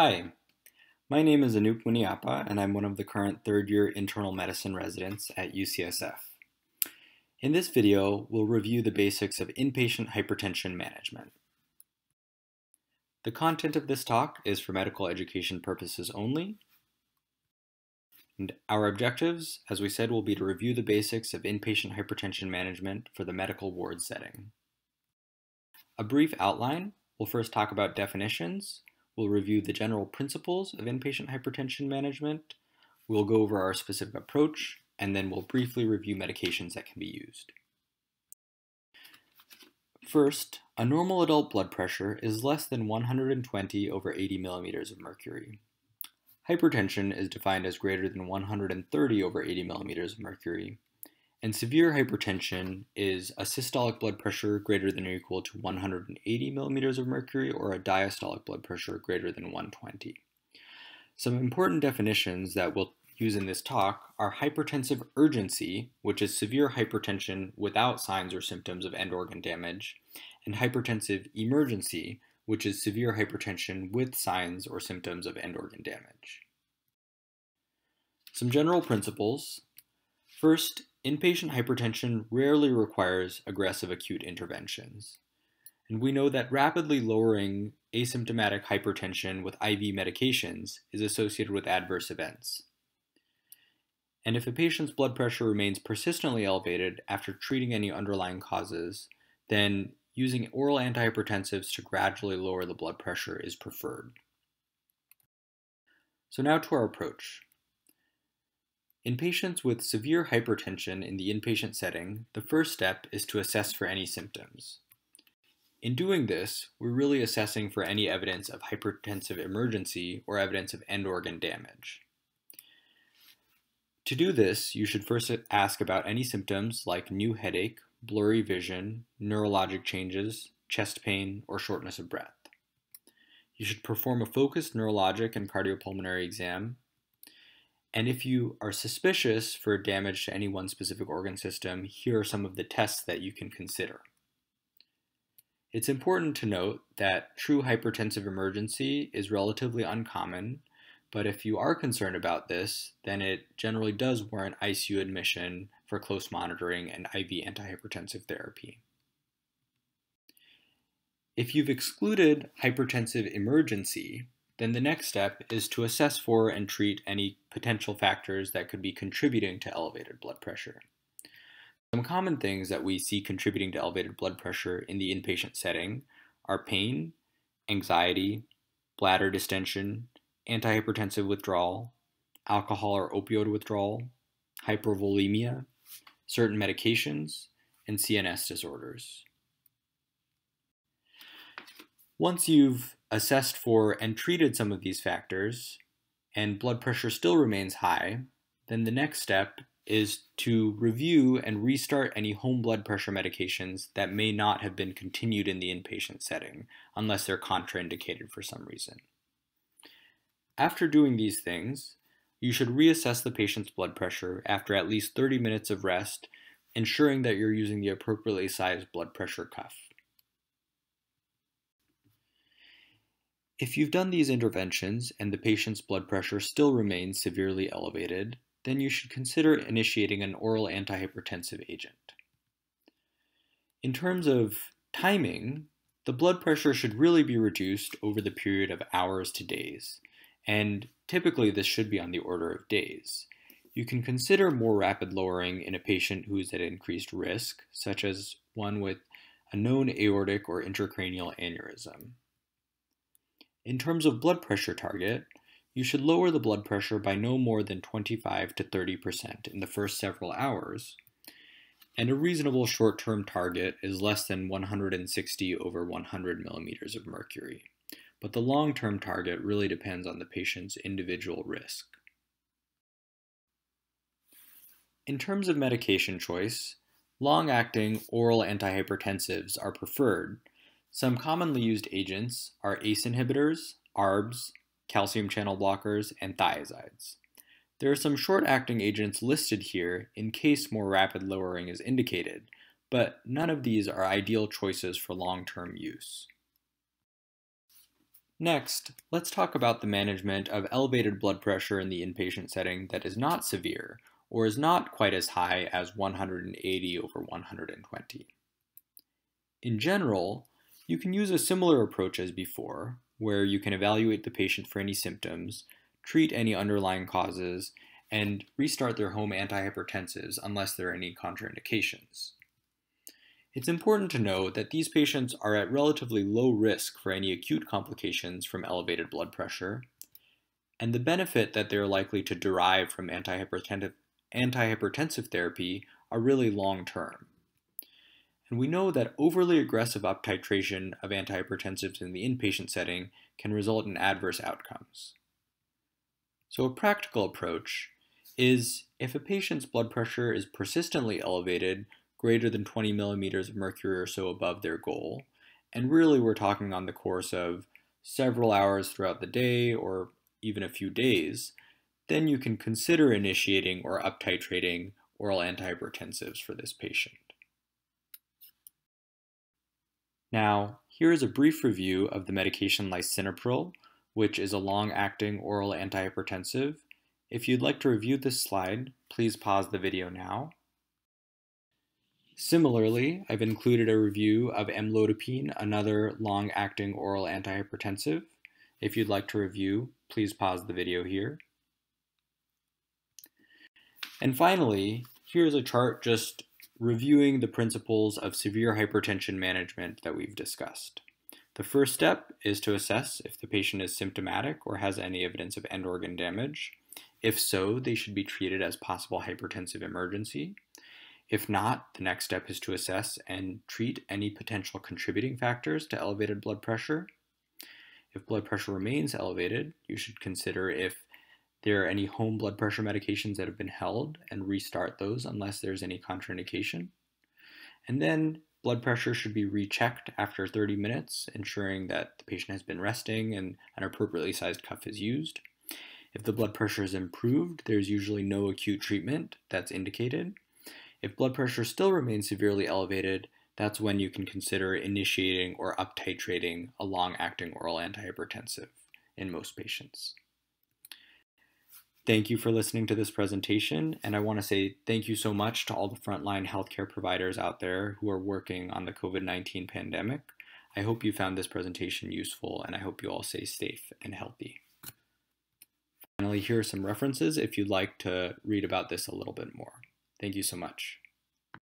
Hi, my name is Anup Muniappa, and I'm one of the current third year internal medicine residents at UCSF. In this video, we'll review the basics of inpatient hypertension management. The content of this talk is for medical education purposes only. And our objectives, as we said, will be to review the basics of inpatient hypertension management for the medical ward setting. A brief outline, we'll first talk about definitions, we'll review the general principles of inpatient hypertension management, we'll go over our specific approach, and then we'll briefly review medications that can be used. First, a normal adult blood pressure is less than 120 over 80 millimeters of mercury. Hypertension is defined as greater than 130 over 80 millimeters of mercury, and severe hypertension is a systolic blood pressure greater than or equal to 180 millimeters of mercury or a diastolic blood pressure greater than 120. Some important definitions that we'll use in this talk are hypertensive urgency, which is severe hypertension without signs or symptoms of end organ damage, and hypertensive emergency, which is severe hypertension with signs or symptoms of end organ damage. Some general principles. First, inpatient hypertension rarely requires aggressive acute interventions. And we know that rapidly lowering asymptomatic hypertension with IV medications is associated with adverse events. And if a patient's blood pressure remains persistently elevated after treating any underlying causes, then using oral antihypertensives to gradually lower the blood pressure is preferred. So now to our approach. In patients with severe hypertension in the inpatient setting, the first step is to assess for any symptoms. In doing this, we're really assessing for any evidence of hypertensive emergency or evidence of end organ damage. To do this, you should first ask about any symptoms like new headache, blurry vision, neurologic changes, chest pain, or shortness of breath. You should perform a focused neurologic and cardiopulmonary exam and if you are suspicious for damage to any one specific organ system, here are some of the tests that you can consider. It's important to note that true hypertensive emergency is relatively uncommon, but if you are concerned about this, then it generally does warrant ICU admission for close monitoring and IV antihypertensive therapy. If you've excluded hypertensive emergency, then the next step is to assess for and treat any potential factors that could be contributing to elevated blood pressure. Some common things that we see contributing to elevated blood pressure in the inpatient setting are pain, anxiety, bladder distension, antihypertensive withdrawal, alcohol or opioid withdrawal, hypervolemia, certain medications, and CNS disorders. Once you've assessed for and treated some of these factors, and blood pressure still remains high, then the next step is to review and restart any home blood pressure medications that may not have been continued in the inpatient setting, unless they're contraindicated for some reason. After doing these things, you should reassess the patient's blood pressure after at least 30 minutes of rest, ensuring that you're using the appropriately sized blood pressure cuff. If you've done these interventions and the patient's blood pressure still remains severely elevated, then you should consider initiating an oral antihypertensive agent. In terms of timing, the blood pressure should really be reduced over the period of hours to days, and typically this should be on the order of days. You can consider more rapid lowering in a patient who is at increased risk, such as one with a known aortic or intracranial aneurysm. In terms of blood pressure target, you should lower the blood pressure by no more than 25 to 30% in the first several hours, and a reasonable short-term target is less than 160 over 100 millimeters of mercury. But the long-term target really depends on the patient's individual risk. In terms of medication choice, long-acting oral antihypertensives are preferred some commonly used agents are ACE inhibitors, ARBs, calcium channel blockers, and thiazides. There are some short-acting agents listed here in case more rapid lowering is indicated, but none of these are ideal choices for long-term use. Next, let's talk about the management of elevated blood pressure in the inpatient setting that is not severe or is not quite as high as 180 over 120. In general, you can use a similar approach as before, where you can evaluate the patient for any symptoms, treat any underlying causes, and restart their home antihypertensives unless there are any contraindications. It's important to note that these patients are at relatively low risk for any acute complications from elevated blood pressure, and the benefit that they're likely to derive from antihypertensive, antihypertensive therapy are really long term. And we know that overly aggressive uptitration of antihypertensives in the inpatient setting can result in adverse outcomes. So a practical approach is if a patient's blood pressure is persistently elevated, greater than 20 millimeters of mercury or so above their goal, and really we're talking on the course of several hours throughout the day or even a few days, then you can consider initiating or uptitrating oral antihypertensives for this patient. Now, here is a brief review of the medication lisinopril, which is a long-acting oral antihypertensive. If you'd like to review this slide, please pause the video now. Similarly, I've included a review of amlodipine, another long-acting oral antihypertensive. If you'd like to review, please pause the video here. And finally, here's a chart just reviewing the principles of severe hypertension management that we've discussed. The first step is to assess if the patient is symptomatic or has any evidence of end organ damage. If so, they should be treated as possible hypertensive emergency. If not, the next step is to assess and treat any potential contributing factors to elevated blood pressure. If blood pressure remains elevated, you should consider if there are any home blood pressure medications that have been held and restart those unless there's any contraindication. And then blood pressure should be rechecked after 30 minutes, ensuring that the patient has been resting and an appropriately sized cuff is used. If the blood pressure is improved, there's usually no acute treatment that's indicated. If blood pressure still remains severely elevated, that's when you can consider initiating or uptitrating a long-acting oral antihypertensive in most patients. Thank you for listening to this presentation, and I want to say thank you so much to all the frontline healthcare providers out there who are working on the COVID-19 pandemic. I hope you found this presentation useful, and I hope you all stay safe and healthy. Finally, here are some references if you'd like to read about this a little bit more. Thank you so much.